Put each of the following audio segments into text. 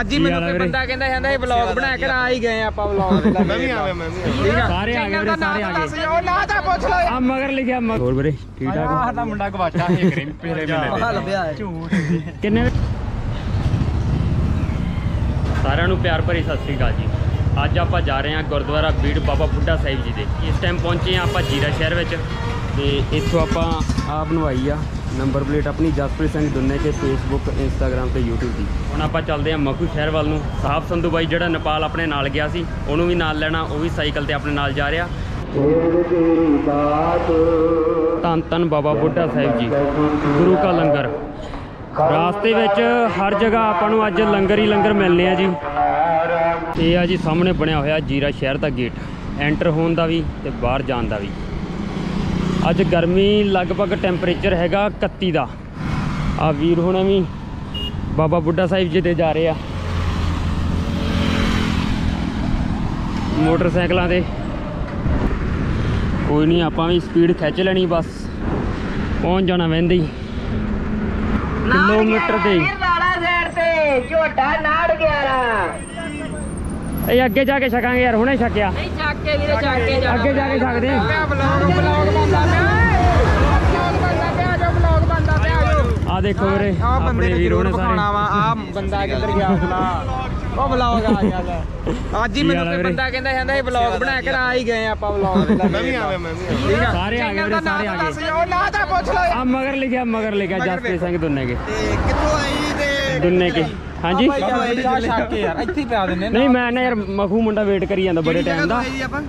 ਅੱਜ ਹੀ ਮੈਨੂੰ ਕੋਈ ਬੰਦਾ ਕਹਿੰਦਾ ਕਹਿੰਦਾ ਇਹ ਵਲੌਗ ਬਣਾ ਕੇ ਆ ਹੀ ਗਏ ਆਪਾਂ ਵਲੌਗ ਮੈਂ ਵੀ ਆਇਆ ਮੈਂ ਵੀ ਆਇਆ ਠੀਕ ਆ? ਸਾਰੇ ਆ ਗਏ ਸਾਰੇ ਆ ਗਏ। ਉਹ ਨਾ ਤਾਂ ਪੁੱਛ ਲਓ। ਆ ਮਗਰ ਲਿਖਿਆ ਮਗਰ ਹੋਰ ਵੀਰੇ ਠੀਕ ਠਾਕ ਹੋ? ਸਾਡਾ ਮੁੰਡਾ ਗਵਾਚਾ ਹੈ ਕਰੇ ਪੇਰੇ ਮਿਲੇ ਝੂਠ। ਕਿੰਨੇ ਸਾਰਿਆਂ ਨੂੰ ਪਿਆਰ ਭਰੀ ਸਤਿ ਸ੍ਰੀ ਅਕਾਲ ਜੀ। ਅੱਜ ਆਪਾਂ ਜਾ ਰਹੇ ਹਾਂ ਗੁਰਦੁਆਰਾ ਬੀੜ ਬਾਬਾ ਬੁੱਢਾ ਸਾਹਿਬ ਜੀ ਦੇ। ਇਸ ਟਾਈਮ ਪਹੁੰਚੇ ਹਾਂ ਆਪਾਂ ਜੀਰਾ ਸ਼ਹਿਰ ਵਿੱਚ। ਤੇ ਇੱਥੋਂ ਆਪਾਂ ਆ ਬਣਵਾਈ ਆ ਨੰਬਰ ਪਲੇਟ ਆਪਣੀ Jaspreet Singh Dunneke Facebook Instagram ਤੇ YouTube ਦੀ। ਹੁਣ ਆਪਾਂ ਚੱਲਦੇ ਹਾਂ ਮਖੂ ਸ਼ਹਿਰ ਵੱਲ ਨੂੰ। ਸਾਹਿਬ ਸੰਧੂ ਬਾਈ ਜਿਹੜਾ ਨੇਪਾਲ ਆਪਣੇ ਨਾਲ ਗਿਆ ਸੀ, ਉਹਨੂੰ ਵੀ ਨਾਲ ਲੈਣਾ, ਉਹ ਵੀ ਸਾਈਕਲ ਤੇ ਆਪਣੇ ਨਾਲ ਜਾ ਰਿਹਾ। ਧੰਨ ਧੰਨ ਬਾਬਾ ਬੁੱਢਾ ਸਾਹਿਬ ਜੀ। ਗੁਰੂ ਕਾ ਲੰਗਰ। ਰਾਸਤੇ ਵਿੱਚ ਹਰ ਜਗ੍ਹਾ ਆਪਾਂ ਨੂੰ ਅੱਜ ਲੰਗਰ ਹੀ ਲੰਗਰ ਮਿਲਨੇ ਆ ਜੀ। ਇਹ ਆ ਜੀ ਸਾਹਮਣੇ ਬਣਿਆ ਹੋਇਆ ਜੀਰਾ ਸ਼ਹਿਰ ਦਾ ਗੇਟ। ਐਂਟਰ ਹੋਣ ਦਾ ਵੀ ਤੇ ਬਾਹਰ ਜਾਣ ਦਾ ਵੀ। ਅੱਜ ਗਰਮੀ ਲਗਭਗ ਟੈਂਪਰੇਚਰ ਹੈਗਾ 31 ਦਾ। ਆ ਵੀਰ ਹੁਣੇ ਵੀ ਬਾਬਾ ਬੁੱਢਾ ਸਾਹਿਬ ਜੀ ਦੇ ਜਾ ਰਹੇ ਆ। ਮੋਟਰਸਾਈਕਲਾਂ ਤੇ। ਕੋਈ ਨਹੀਂ ਆਪਾਂ ਵੀ ਸਪੀਡ ਖਿੱਚ ਲੈਣੀ ਬਸ। ਪਹੁੰਚ ਜਾਣਾ ਵਹਿੰਦੇ ਹੀ। ਕਿਲੋਮੀਟਰ ਤੇ। ਲਾਲਾ ਸਾਈਡ ਤੇ ਝੋਟਾ ਨਾੜ 11 ਇਹ ਅੱਗੇ ਜਾ ਕੇ ਛਕਾਂਗੇ ਯਾਰ ਹੁਣੇ ਛਕਿਆ। ਨਹੀਂ ਚੱਕ ਕੇ ਜਾ ਅੱਗੇ ਜਾ ਕੇ ਛਕਦੇ ਆ ਬੰਦਾ ਪਿਆ। ਜੋ ਬੰਦਾ ਪਿਆ ਜੋ। ਦੇਖੋ ਵੀਰੇ ਆ ਬੰਦੇ ਆਪਣੇ ਨੇ ਵੀਰ ਜ਼ਰੂਰ ਵਾ ਆ ਬੰਦਾ ਕਿੱਧਰ ਗਿਆ ਆਪਣਾ। ਉਹ ਵਲੌਗ ਆ ਗਿਆ ਲੈ ਅੱਜ ਹੀ ਮੈਨੂੰ ਕੋਈ? ਬੰਦਾ ਕਹਿੰਦਾ ਕਹਿੰਦਾ ਇਹ ਵਲੌਗ ਬਣਾ ਕੇ ਆ ਹੀ ਗਏ ਆਪਾਂ ਵਲੌਗ ਮੈਂ ਵੀ ਆਇਆ ਮੈਂ ਵੀ ਠੀਕ ਆ? ਸਾਰੇ ਆ ਗਏ ਵੀਰੇ ਸਾਰੇ ਆ ਗਏ। ਉਹ ਨਾ ਤਾਂ ਪੁੱਛ ਲਓ ਆ ਮਗਰ ਲਿਖਿਆ ਮਗਰ ਲਿਖਿਆ ਜਸਪ੍ਰੀਤ ਸਿੰਘ ਦੁੰਨੇ ਕੇ। ਤੇ ਕਿੱਥੋਂ ਆਈ ਤੇ ਦੁੰਨੇ ਕੇ। ਹਾਂਜੀ? ਚਾਹ ਛੱਕ ਕੇ ਯਾਰ ਇੱਥੇ ਹੀ ਪਿਆ ਦਿੰਨੇ ਨਹੀਂ ਮੈਂ ਨਾ ਯਾਰ ਮਖੂ ਮੁੰਡਾ ਵੇਟ ਕਰੀ ਜਾਂਦਾ ਬੜੇ ਟਾਈਮ ਦਾ।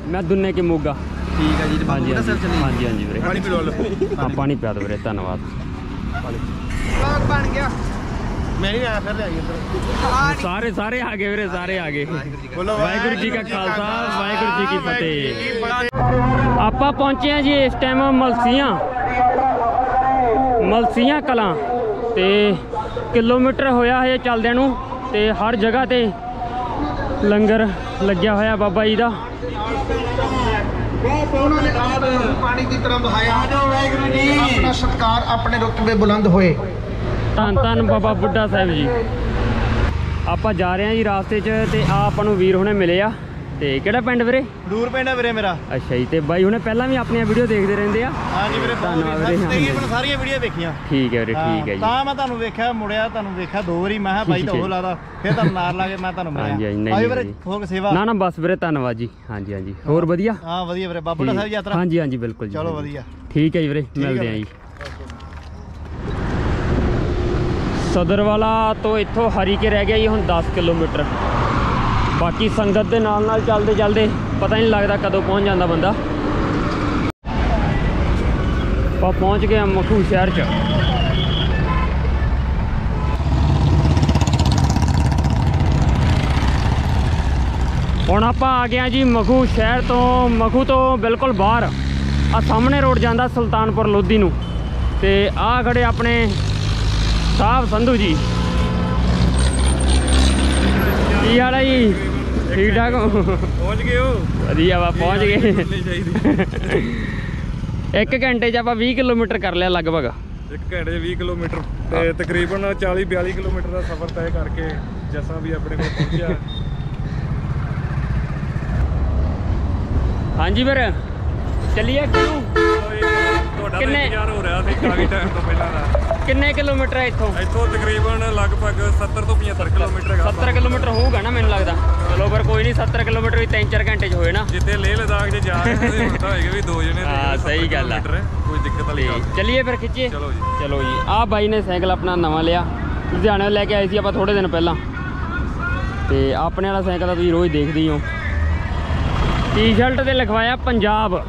ਮੈਂ ਦੁੰਨੇ ਕੇ ਮੋਗਾ। ਠੀਕ ਹੈ ਜੀ ਤੇ ਹਾਂਜੀ ਬਾਬੂ ਦਾ ਹਾਂਜੀ ਸਿਰ ਚੱਲੀ। ਹਾਂਜੀ ਹਾਂਜੀ ਵੀਰੇ। ਪਾਣੀ ਪੀ ਲਓ। ਆ ਪਾਣੀ ਪਿਆ ਦਿਓ ਵੀਰੇ ਧੰਨਵਾਦ। ਵਲੌਗ ਬਣ ਗਿਆ। ਮੈਂ ਨਹੀਂ ਆਇਆ ਫਿਰ ਲੈ ਆਈ ਇੱਧਰ। ਸਾਰੇ ਸਾਰੇ ਆ ਗਏ ਵੀਰੇ ਸਾਰੇ ਆ ਗਏ। ਵਾਹਿਗੁਰੂ ਜੀ ਕਾ ਖਾਲਸਾ ਵਾਹਿਗੁਰੂ ਜੀ ਕੀ ਫਤਿਹ। ਆਪਾਂ ਪਹੁੰਚੇ ਆ ਜੀ ਇਸ ਟਾਈਮ ਮਲਸੀਆਂ। ਮਲਸੀਆਂ ਕਲਾਂ ਤੇ ਕਿਲੋਮੀਟਰ ਹੋਇਆ ਹੈ ਚੱਲਦਿਆਂ ਨੂੰ ਤੇ ਹਰ ਜਗ੍ਹਾ ਤੇ ਲੰਗਰ ਲੱਗਿਆ ਹੋਇਆ ਬਾਬਾ ਜੀ ਦਾ। ਉਹਨਾਂ ਨੇ ਆਦ ਪਾਣੀ ਦੀ ਤਰ੍ਹਾਂ ਬਹਾਇਆ ਵਾਹਿਗੁਰੂ ਜੀ ਆਪਣਾ ਸਤਕਾਰ ਆਪਣੇ ਰੁਤਬੇ ਬੁਲੰਦ ਹੋਏ। ਧੰਨ ਧੰਨ ਬਾਬਾ ਬੁੱਢਾ ਸਾਹਿਬ ਜੀ। ਆਪਾਂ ਜਾ ਰਹੇ ਹਾਂ ਜੀ ਰਾਸਤੇ 'ਚ ਤੇ ਆ ਆਪਾਂ ਨੂੰ ਵੀਰ ਹੁਣੇ ਮਿਲੇ ਆ। ਤੇ ਕਿਹੜਾ ਪਿੰਡ ਵੀਰੇ? ਦੂਰ ਪੈਂਦਾ ਵੀਰੇ ਮੇਰਾ। ਅੱਛਾ ਜੀ ਤੇ ਬਾਈ ਹੁਣੇ ਪਹਿਲਾਂ ਵੀ ਆਪਣੀਆਂ ਵੀਡੀਓ ਦੇਖਦੇ ਰਹਿੰਦੇ ਆ। ਹਾਂਜੀ ਵੀਰੇ ਧੰਨਵਾਦ ਵੀਰੇ। ਤਕਰੀਬਨ ਸਾਰੀਆਂ ਵੀਡੀਓ ਵੇਖੀਆਂ। ਠੀਕ ਹੈ ਵੀਰੇ ਠੀਕ ਹੈ ਜੀ। ਤਾਂ ਮੈਂ ਤੁਹਾਨੂੰ ਵੇਖਿਆ ਮੁੜਿਆ ਤੁਹਾਨੂੰ ਵੇਖਿਆ ਦੋ ਵਾਰੀ ਮੈਂ ਕਿਹਾ ਬਾਈ ਤਾਂ। ਉਹ ਲਾਦਾ ਫਿਰ ਤੁਹਾਨੂੰ ਨਾਰ ਲਾ ਕੇ ਮੈਂ ਤੁਹਾਨੂੰ ਮਿਲਿਆ। ਹਾਂਜੀ, ਹਾਂਜੀ, ਨਹੀਂ, ਵੀਰੇ। ਹੋਰ ਸੇਵਾ। ਨਾ ਨਾ ਬਸ ਵੀਰੇ ਧੰਨਵਾਦ ਜੀ। ਹਾਂਜੀ ਹਾਂਜੀ। ਹੋਰ ਵਧੀਆ? ਹਾਂ ਵਧੀਆ ਵੀਰੇ ਬਾਬੂਲਾ ਸਾਹਿਬ ਯਾਤਰਾ। ਹਾਂਜੀ ਹਾਂਜੀ ਬਿਲਕੁਲ ਜੀ ਚਲੋ। ਵਧੀਆ। ਠੀਕ ਹੈ ਜੀ ਵੀਰੇ ਮਿਲਦੇ ਆਂ ਜੀ। ਸਦਰਵਾਲਾ ਤੋਂ ਇੱਥੋਂ ਹਰੀਕੇ ਰਹਿ ਗਿਆ ਜੀ ਹੁਣ 10 ਕਿਲੋਮੀਟਰ। ਬਾਕੀ ਸੰਗਤ ਦੇ ਨਾਲ ਨਾਲ ਚੱਲਦੇ ਚੱਲਦੇ ਪਤਾ ਹੀ ਨਹੀਂ ਲੱਗਦਾ ਕਦੋਂ ਪਹੁੰਚ ਜਾਂਦਾ ਬੰਦਾ। ਆਪਾਂ ਪਹੁੰਚ ਗਏ ਮਖੂ ਸ਼ਹਿਰ 'ਚ। ਹੁਣ ਆਪਾਂ ਆ ਗਏ ਹਾਂ ਜੀ ਮਖੂ ਸ਼ਹਿਰ ਤੋਂ, ਮਖੂ ਤੋਂ ਬਿਲਕੁਲ ਬਾਹਰ। ਆ ਸਾਹਮਣੇ ਰੋਡ ਜਾਂਦਾ ਸੁਲਤਾਨਪੁਰ ਲੋਧੀ ਨੂੰ। ਤੇ ਆ ਖੜੇ ਆਪਣੇ ਸਾਹਿਬ ਸੰਧੂ ਜੀ ਕੀ ਹਾਲ ਹੈ ਜੀ ਠੀਕ ਠਾਕ ਹੋ? ਪਹੁੰਚ ਗਏ ਹੋ? ਵਧੀਆ ਵਾ ਪਹੁੰਚ ਗਏ। ਨਹੀਂ ਚਾਹੀਦੀ। ਇੱਕ ਘੰਟੇ 'ਚ ਆਪਾਂ 20 ਕਿਲੋਮੀਟਰ ਕਰ ਲਿਆ ਲਗਭਗ। ਇੱਕ ਘੰਟੇ 'ਚ 20 ਕਿਲੋਮੀਟਰ। ਤੇ ਤਕਰੀਬਨ 40 42 ਕਿਲੋਮੀਟਰ ਦਾ ਸਫ਼ਰ ਤੈਅ ਕਰਕੇ ਜੱਸਾ ਵੀ ਆਪਣੇ ਕੋਲ ਪਹੁੰਚਿਆ। ਹਾਂਜੀ ਵੀਰ ਚੱਲੀਏ ਕਿਉਂ? ਕਿੰਨੇ? ਇੰਤਜ਼ਾਰ ਹੋ ਰਿਹਾ ਸੀ ਕਾਫੀ ਟਾਈਮ ਤੋਂ ਪਹਿਲਾਂ ਦਾ। ਕਿੰਨੇ ਕਿਲੋਮੀਟਰ ਹੈ ਇੱਥੋਂ? ਇੱਥੋਂ ਤਕਰੀਬਨ ਲਗਭਗ 70 ਤੋਂ 75 ਕਿਲੋਮੀਟਰ ਹੈਗਾ 70 ਕਿਲੋਮੀਟਰ ਹੋਊਗਾ ਨਾ ਮੈਨੂੰ ਲੱਗਦਾ। ਚਲੋ ਫਿਰ ਕੋਈ ਨਹੀਂ 70 ਕਿਲੋਮੀਟਰ ਵੀ 3-4 ਘੰਟੇ 'ਚ ਹੋਏ ਨਾ। ਜਿੱਥੇ ਲੇਹ ਲਦਾਖ 'ਚ ਜਾ ਰਹੇ ਹਾਂ ਹੁਣ ਤਾਂ ਹੋਏਗਾ ਵੀ ਦੋ ਜਣੇ ਹਾਂ, 70 ਸਹੀ ਗੱਲ ਆ। ਕੋਈ ਦਿੱਕਤ ਵਾਲੀ ਗੱਲ। ਚੱਲੀਏ ਫਿਰ ਖਿੱਚੀਏ। ਚਲੋ ਜੀ। ਚਲੋ ਜੀ। ਆਹ ਬਾਈ ਨੇ ਸਾਈਕਲ ਆਪਣਾ ਨਵਾਂ ਲਿਆ। ਲੁਧਿਆਣੇ ਲੈ ਕੇ ਆਏ ਸੀ ਆਪਾਂ ਥੋੜੇ ਦਿਨ ਪਹਿਲਾਂ। ਤੇ ਆਪਣੇ ਵਾਲਾ ਸਾਈਕਲ ਤਾਂ ਤੁਸੀਂ ਰੋਜ਼ ਦੇਖਦੇ ਹੀ ਹੋ। ਟੀ-ਸ਼ਰਟ ਤੇ ਲਿਖਵਾਇਆ ਪੰਜਾਬ।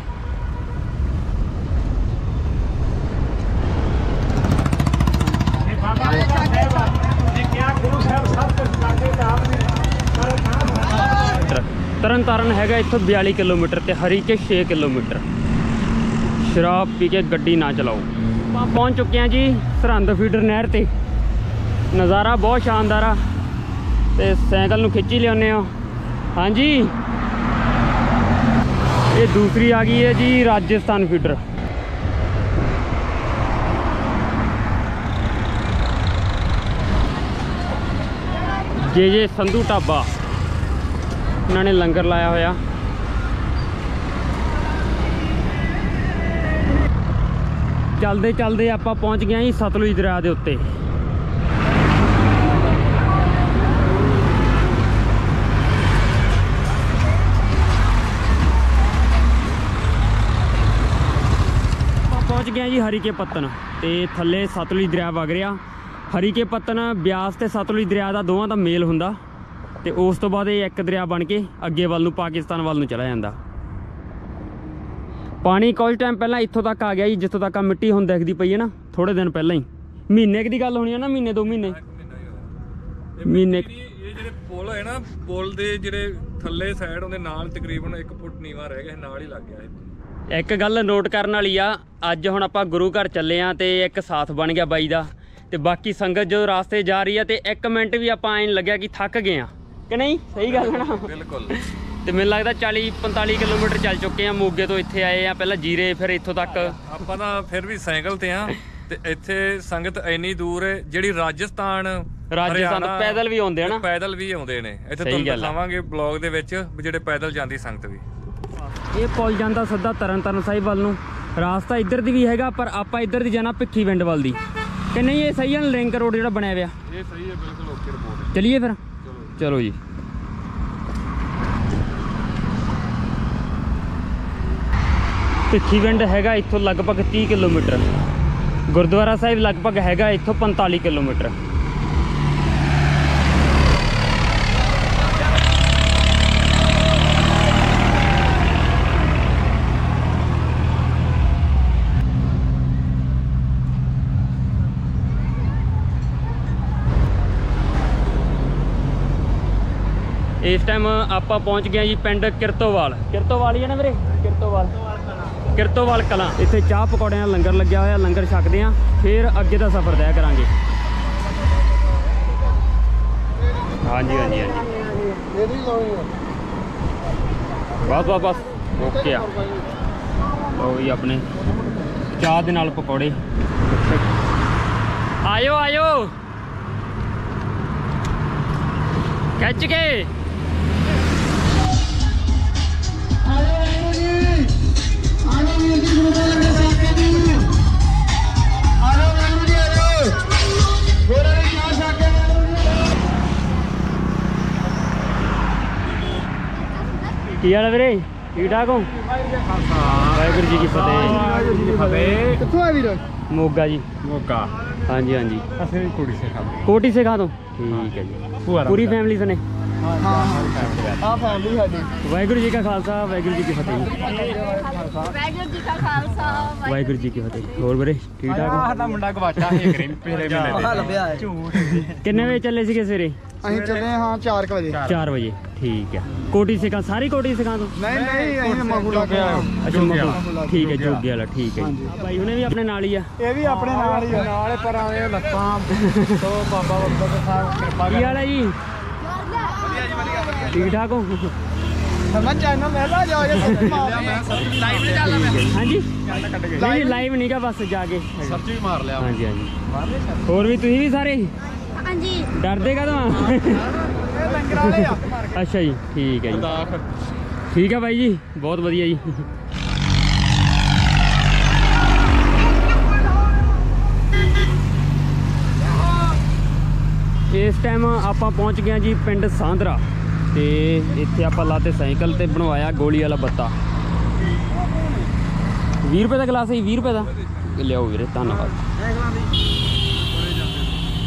ਤਰਨ ਤਾਰਨ ਹੈਗਾ ਇੱਥੋਂ 42 ਕਿਲੋਮੀਟਰ ਤੇ ਹਰੀਕੇ 6 ਕਿਲੋਮੀਟਰ। ਸ਼ਰਾਬ ਪੀ ਕੇ ਗੱਡੀ ਨਾ ਚਲਾਓ। ਆਪਾਂ ਪਹੁੰਚ ਚੁੱਕੇ ਹਾਂ ਜੀ ਸਰਹੰਦ ਫੀਡਰ ਨਹਿਰ ਤੇ। ਨਜ਼ਾਰਾ ਬਹੁਤ ਸ਼ਾਨਦਾਰ ਆ। ਤੇ ਸਾਈਕਲ ਨੂੰ ਖਿੱਚੀ ਹੀ ਲਿਆਉਂਦੇ ਆ ਹਾਂਜੀ। ਇਹ ਦੂਸਰੀ ਆ ਗਈ ਹੈ ਜੀ ਰਾਜਸਥਾਨ ਫੀਡਰ। ਜੇ ਜੇ ਸੰਧੂ ਢਾਬਾ। ਉਹਨਾਂ ਨੇ ਲੰਗਰ ਲਾਇਆ ਹੋਇਆ। ਚੱਲਦੇ ਚੱਲਦੇ ਆਪਾਂ ਪਹੁੰਚ ਗਏ ਹਾਂ ਜੀ ਸਤਲੁਜ ਦਰਿਆ ਦੇ ਉੱਤੇ। ਆਪਾਂ ਪਹੁੰਚ ਗਏ ਹਾਂ ਜੀ ਹਰੀਕੇ ਪੱਤਨ ਤੇ ਥੱਲੇ ਸਤਲੁਜ ਦਰਿਆ ਵਗ ਰਿਹਾ। ਹਰੀਕੇ ਪੱਤਨ ਬਿਆਸ ਤੇ ਸਤਲੁਜ ਦਰਿਆ ਦਾ ਦੋਵਾਂ ਦਾ ਮੇਲ ਹੁੰਦਾ। ਤੇ ਉਸ ਤੋਂ ਬਾਅਦ ਇਹ ਇੱਕ ਦਰਿਆ ਬਣ ਕੇ ਅੱਗੇ ਵੱਲ ਨੂੰ ਪਾਕਿਸਤਾਨ ਵੱਲ ਨੂੰ ਚਲਾ ਜਾਂਦਾ। ਪਾਣੀ ਕੁਝ ਟਾਈਮ ਪਹਿਲਾਂ ਇੱਥੋਂ ਤੱਕ ਆ ਗਿਆ ਜੀ ਜਿੱਥੋਂ ਤੱਕ ਆ ਮਿੱਟੀ ਹੁਣ ਦਿਖਦੀ ਪਈ ਹੈ ਨਾ ਥੋੜੇ ਦਿਨ ਪਹਿਲਾਂ ਹੀ। ਮਹੀਨੇ ਦੀ ਗੱਲ ਹੋਣੀ ਹੈ ਨਾ ਮਹੀਨੇ ਦੋ ਮਹੀਨੇ। ਮਹੀਨੇ ਇਹ ਜਿਹੜੇ ਪੁਲ ਹੈ ਨਾ ਪੁਲ ਦੇ ਜਿਹੜੇ ਥੱਲੇ ਸਾਈਡ ਉਹਦੇ ਨਾਲ ਤਕਰੀਬਨ 1 ਫੁੱਟ ਨੀਵਾ ਰਹਿ ਗਿਆ ਨਾਲ ਹੀ ਲੱਗ ਗਿਆ ਇਹ। ਇੱਕ ਗੱਲ ਨੋਟ ਕਰਨ ਵਾਲੀ ਆ ਅੱਜ ਹੁਣ ਆਪਾਂ ਗੁਰੂ ਘਰ ਚੱਲੇ ਆ ਤੇ ਇੱਕ ਸਾਥ ਬਣ ਗਿਆ ਬਾਈ ਦਾ। ਤੇ ਬਾਕੀ ਸੰਗਤ ਜੋ ਰਾਸਤੇ ਜਾ ਰਹੀ ਆ ਤੇ ਇੱਕ ਮਿੰਟ ਵੀ ਆਪਾਂ ਐਂ ਲੱਗਿਆ ਕਿ ਥੱਕ ਗਏ ਆ। ਕਿ ਨਹੀਂ? ਸਹੀ ਗੱਲ ਹੈ ਨਾ? ਬਿਲਕੁਲ। ਤੇ ਮੈਨੂੰ ਲੱਗਦਾ 40 45 ਕਿਲੋਮੀਟਰ ਚੱਲ ਚੁੱਕੇ ਆ ਮੋਗੇ ਤੋਂ ਇੱਥੇ ਆਏ ਆ ਪਹਿਲਾਂ ਜੀਰੇ ਫਿਰ ਇੱਥੋਂ ਤੱਕ। ਆਪਾਂ ਤਾਂ ਫਿਰ ਵੀ ਸਾਈਕਲ ਤੇ ਆ ਤੇ ਇੱਥੇ ਸੰਗਤ ਇੰਨੀ ਦੂਰ ਹੈ ਜਿਹੜੀ ਰਾਜਸਥਾਨ ਰਾਜਸਥਾਨ ਤੋਂ ਪੈਦਲ ਵੀ ਆਉਂਦੇ ਆ ਨਾ। ਪੈਦਲ ਵੀ ਆਉਂਦੇ ਨੇ। ਇੱਥੇ ਤੁਹਾਨੂੰ। ਦਿਖਾਵਾਂਗੇ ਬਲੌਗ ਦੇ ਵਿੱਚ ਜਿਹੜੇ ਪੈਦਲ ਜਾਂਦੀ ਸੰਗਤ ਵੀ। ਇਹ ਪੁੱਲ ਜਾਂਦਾ ਸਿੱਧਾ ਤਰਨਤਾਰਨ ਸਾਹਿਬ ਵੱਲ ਨੂੰ। ਰਾਸਤਾ ਇੱਧਰ ਦੀ ਵੀ ਹੈਗਾ ਪਰ ਆਪਾਂ ਇੱਧਰ ਦੀ ਜਾਣਾ ਭਿੱਖੀ ਵਿੰਡ ਵੱਲ ਦੀ। ਕਿ ਨਹੀਂ ਇਹ ਸਹੀ ਹੈ ਲਿੰਕ ਰੋਡ ਜਿਹੜਾ ਬਣਿਆ ਹੋਇਆ ਇਹ ਸਹੀ ਹੈ ਬਿਲਕੁਲ ਓਕੇ ਰਿਪੋਰਟ ਚਲਿਏ ਫਿਰ। ਚਲੋ ਜੀ। ਭਿੱਖੀਵਿੰਡ ਹੈਗਾ ਇੱਥੋਂ ਲਗਭਗ 30 ਕਿਲੋਮੀਟਰ। ਗੁਰਦੁਆਰਾ ਸਾਹਿਬ ਲਗਭਗ ਹੈਗਾ ਇੱਥੋਂ 45 ਕਿਲੋਮੀਟਰ। ਇਸ ਟਾਈਮ ਆਪਾਂ ਪਹੁੰਚ ਗਏ ਜੀ ਪਿੰਡ ਕਿਰਤੋਵਾਲ। ਕਿਰਤੋਵਾਲ ਹੀ ਹੈ ਨਾ ਵੀਰੇ? ਕਿਰਤੋਵਾਲ। ਕਿਰਤੋਵਾਲ ਕਲਾਂ। ਇੱਥੇ ਚਾਹ ਪਕੌੜਿਆਂ ਦਾ ਲੰਗਰ ਲੱਗਿਆ ਹੋਇਆ ਲੰਗਰ ਛਕਦੇ ਆ ਫਿਰ ਅੱਗੇ ਦਾ ਸਫ਼ਰ ਤੈਅ ਕਰਾਂਗੇ। ਹਾਂਜੀ ਹਾਂਜੀ ਹਾਂਜੀ। ਬਸ ਬਸ ਬਸ ਓਕੇ ਆ। ਲਓ ਜੀ ਆਪਣੇ ਚਾਹ ਦੇ ਨਾਲ ਪਕੌੜੇ। ਆਇਓ ਆਇਓ। ਖਿੱਚ ਕੇ। ਕੀ ਹਾਲ ਹੈ ਵੀਰੇ? ਠੀਕ ਠਾਕ ਹੋ? ਵਾਹਿਗੁਰੂ ਜੀ ਕੀ ਫਤਿਹ। ਫਤਿਹ। ਕਿੱਥੋਂ ਆ ਵੀਰ? ਮੋਗਾ ਜੀ। ਮੋਗਾ। ਹਾਂਜੀ ਹਾਂਜੀ। ਅਸੀਂ ਕੁੜੀ ਸਿਖਾ ਕੋਟੀ ਸਿਖਾ ਦੋ ਠੀਕ ਹੈ ਜੀ। ਪੂਰੀ ਫੈਮਿਲੀ ਸਨੇ? ਆ ਫੈਮਿਲੀ ਸਾਡੀ। ਵਾਹਿਗੁਰੂ ਜੀ ਕਾ ਖਾਲਸਾ ਵਾਹਿਗੁਰੂ ਜੀ ਕੀ ਫਤਿਹ। ਵਾਹਿਗੁਰੂ ਜੀ ਕਾ ਖਾਲਸਾ ਵਾਹਿਗੁਰੂ ਜੀ ਕੀ ਫਤਿਹ। ਹੋਰ ਵੀਰੇ ਠੀਕ ਠਾਕ ਸਾਡਾ ਮੁੰਡਾ ਗਵਾਚਾ ਹੈ ਕਰੇ ਪਹਿਲੇ ਮਹੀਨੇ ਲੱਭਿਆ ਹੈ। ਕਿੰਨੇ ਵਜੇ ਚੱਲੇ ਸੀਗੇ ਸਵੇਰੇ? ਅਸੀਂ ਚੱਲੇ ਹਾਂ 4 ਵਜੇ। 4 ਵਜੇ ਠੀਕ ਹੈ ਕੋਟੀ ਸਿਖਾ ਸਾਰੀ ਕੋਟੀ ਸਿਖਾ ਦੋ ਨਹੀਂ ਨਹੀਂ ਅਸੀਂ ਮਗੂਲਾ ਗਿਆ ਅੱਛਾ ਮਗੂ ਠੀਕ ਹੈ ਜੋਗੇ ਵਾਲਾ ਠੀਕ ਹੈ ਜੀ। ਭਾਈ ਹੁਣੇ ਵੀ ਆਪਣੇ ਨਾਲ ਹੀ ਆ? ਇਹ ਵੀ ਆਪਣੇ ਨਾਲ ਹੀ ਆ। ਨਾਲੇ ਪਰ ਆਵੇ ਲੱਤਾਂ ਤੋਂ ਬਾਬਾ ਬੱਬਾ ਸਾਹਿਬ ਕਿਰਪਾ ਕੀ ਹਾਲ ਹੈ ਜੀ ਠੀਕ ਠਾਕ ਹੋ ਸਮਝ ਚੈਨਲ ਲੈ ਲਾ ਜਾਓ ਜੇ ਲਾਈਵ ਤੇ ਚੱਲ ਮੈਂ ਹਾਂਜੀ ਨਹੀਂ ਲਾਈਵ ਨਹੀਂਗਾ ਬਸ ਜਾ ਕੇ ਸਰਚ ਵੀ ਮਾਰ ਲਿਆ ਹਾਂਜੀ ਹਾਂਜੀ ਹੋਰ ਵੀ ਤੁਸੀਂ ਵੀ ਸਾਰੇ ਹਾਂਜੀ ਡਰਦੇ ਕਦੋਂ ਆ ਇਹ ਲੰਗਰ ਵਾਲੇ ਆ ਅੱਛਾ ਜੀ ਠੀਕ ਹੈ ਜੀ ਠੀਕ ਹੈ ਬਾਈ ਜੀ ਬਹੁਤ ਵਧੀਆ ਜੀ ਇਸ ਟਾਈਮ ਆਪਾਂ ਪਹੁੰਚ ਗਏ ਹਾਂ ਜੀ ਪਿੰਡ ਸਾਂਦਰਾ ਤੇ ਇੱਥੇ ਆਪਾਂ ਲਾਤੇ ਸਾਈਕਲ ਤੇ ਬਣਵਾਇਆ ਗੋਲੀ ਵਾਲਾ ਬੱਤਾ। 20 ਰੁਪਏ ਦਾ ਗਲਾਸ ਹੈ 20 ਰੁਪਏ ਦਾ? ਲਿਆਓ ਵੀਰੇ ਧੰਨਵਾਦ।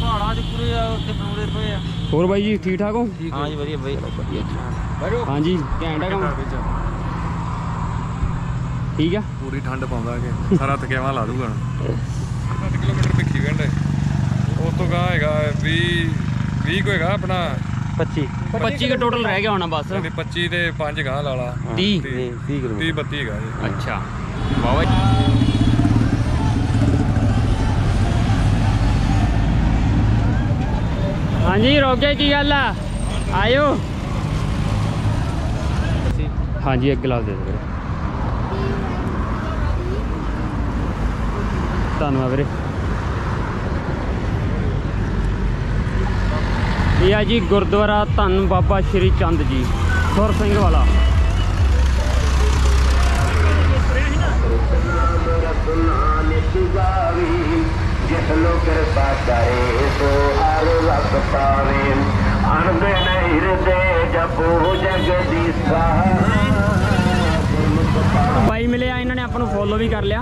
ਪਹਾੜਾਂ 'ਚ ਪੂਰੇ ਆ ਉੱਥੇ ਬਣਾਉਂਦੇ ਪਏ ਆ ਹੋਰ ਬਾਈ ਜੀ ਠੀਕ ਠਾਕ ਹੋ? ਹਾਂ ਜੀ ਵਧੀਆ ਬਈ। ਵਧੀਆ ਜੀ। ਹਾਂਜੀ ਘੈਂਟ ਹੈ ਕੰਮ। ਠੀਕ ਆ? ਪੂਰੀ ਠੰਡ ਪਾਉਂਦਾਗੇ ਸਾਰਾ ਥਕੇਵਾ ਲਾ ਦੂਗਾ 7 ਕਿਲੋਮੀਟਰ ਭਿੱਖੀ ਵਿੰਡ ਉਸ ਤੋਂ ਗਾਂ ਹੈਗਾ 20 20 ਕੋ ਹੈਗਾ ਆਪਣਾ। 25 25 ਦਾ ਟੋਟਲ ਰਹਿ ਗਿਆ ਹੋਣਾ ਬਸ। 25 ਤੇ 5 ਗਾਂ ਲਾ ਲਾ। 30 30 30 32 ਹੈਗਾ ਜੀ। ਅੱਛਾ। ਵਾਹ ਹਾਂਜੀ ਰੋਕੇ ਕੀ ਗੱਲ ਆ? ਆਇਓ। ਹਾਂਜੀ ਇੱਕ ਗਲਾਸ ਦੇ ਦਿਓ ਵੀਰੇ। ਧੰਨਵਾਦ ਵੀਰੇ। ਇਹ ਹੈ ਜੀ ਗੁਰਦੁਆਰਾ ਧੰਨ ਬਾਬਾ ਸ਼੍ਰੀ ਚੰਦ ਜੀ, ਸੁਰ ਸਿੰਘ ਵਾਲਾ। ਜਿਸ ਨੂੰ ਕਿਰਪਾ ਕਰੇ ਸੋ ਹਰ ਰਸ ਪਾਵੇ ਅਣਬਿਨ ਹਿਰਦੇ ਜਪੋ ਜਗਦੀਸ਼ਾ ਬਾਈ ਮਿਲਿਆ, ਇਹਨਾਂ ਨੇ ਆਪਾਂ ਨੂੰ ਫੋਲੋ ਵੀ ਕਰ ਲਿਆ।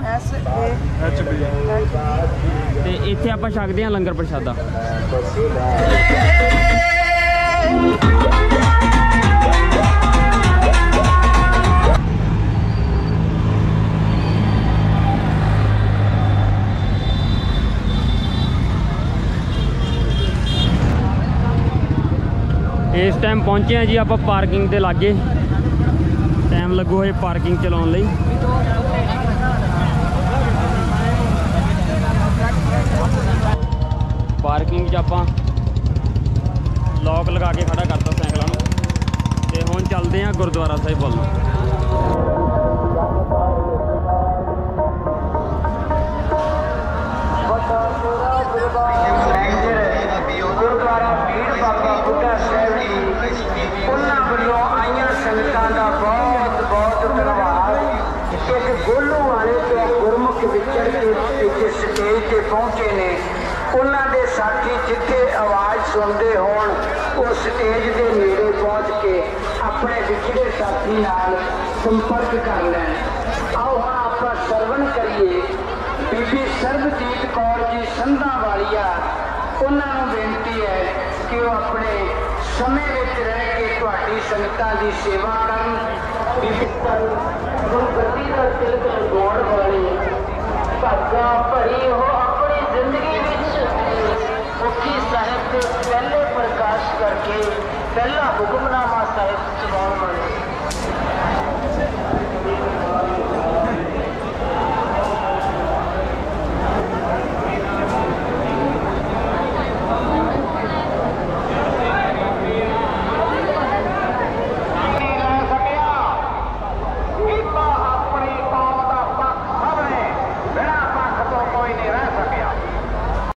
ਤੇ ਇੱਥੇ ਆਪਾਂ ਛਕਦੇ ਹਾਂ ਲੰਗਰ ਪ੍ਰਸ਼ਾਦਾ। ਇਸ ਟਾਈਮ ਪਹੁੰਚੇ ਆ ਜੀ ਆਪਾਂ ਪਾਰਕਿੰਗ ਦੇ ਲਾਗੇ। ਟਾਈਮ ਲੱਗੂ ਹਜੇ ਪਾਰਕਿੰਗ ਚਲਾਉਣ ਲਈ ਪਾਰਕਿੰਗ 'ਚ ਆਪਾਂ ਲੋਕ ਲਗਾ ਕੇ ਖੜਾ ਕਰਤਾ ਸਾਈਕਲਾਂ ਨੂੰ ਤੇ ਹੁਣ ਚੱਲਦੇ ਆ ਗੁਰਦੁਆਰਾ ਸਾਹਿਬ ਵੱਲ ਨੂੰ ਗੁਰਦੁਆਰਾ ਪੀਰ ਬਾਬਾ ਬੁੱਢਾ ਸਾਹਿਬ ਜੀ ਉਹਨਾਂ ਵੱਲੋਂ ਆਈਆਂ ਸੰਗਤਾਂ ਦਾ ਬਹੁਤ ਬਹੁਤ ਧੰਨਵਾਦ ਇੱਕ ਗੋਲੂ ਵਾਲੇ ਤੋਂ ਗੁਰਮੁਖ ਵਿਚਰ ਕੇ ਸਟੇਜ ਤੇ ਪਹੁੰਚੇ ਨੇ। ਉਹਨਾਂ ਦੇ ਸਾਥੀ ਜਿੱਥੇ ਆਵਾਜ਼ ਸੁਣਦੇ ਹੋਣ, ਉਹ ਸਟੇਜ ਦੇ ਨੇੜੇ ਪਹੁੰਚ ਕੇ ਆਪਣੇ ਵਿਛੜੇ ਸਾਥੀ ਨਾਲ ਸੰਪਰਕ ਕਰ ਲੈਣ। ਆਓ ਹੁਣ ਆਪਾਂ ਸਰਵਣ ਕਰੀਏ। ਬੀਬੀ ਸਰਬਜੀਤ ਕੌਰ ਜੀ ਸੰਧਾਂ ਵਾਲੀਆ, ਉਹਨਾਂ ਨੂੰ ਬੇਨਤੀ ਹੈ ਕਿ ਉਹ ਆਪਣੇ ਸਮੇਂ ਵਿੱਚ ਰਹਿ ਕੇ ਤੁਹਾਡੀ ਸੰਗਤਾਂ ਦੀ ਸੇਵਾ ਕਰਨ। ਬੀਬੀ ਗੁਰਗੱਦੀ ਦਾ ਤਿਲਕ ਲਗਾਉਣ ਵਾਲੇ ਭਾਗਾ ਭਰੀ ਉਹ ਆਪਣੀ ਜ਼ਿੰਦਗੀ ਵਿੱਚ ਮੁਖੀ ਸਾਹਿਬ ਦੇ ਪਹਿਲੇ ਪ੍ਰਕਾਸ਼ ਕਰਕੇ ਪਹਿਲਾ ਹੁਕਮਨਾਮਾ ਸਾਹਿਬ ਚਲਾਉਣ ਵਾਲੇ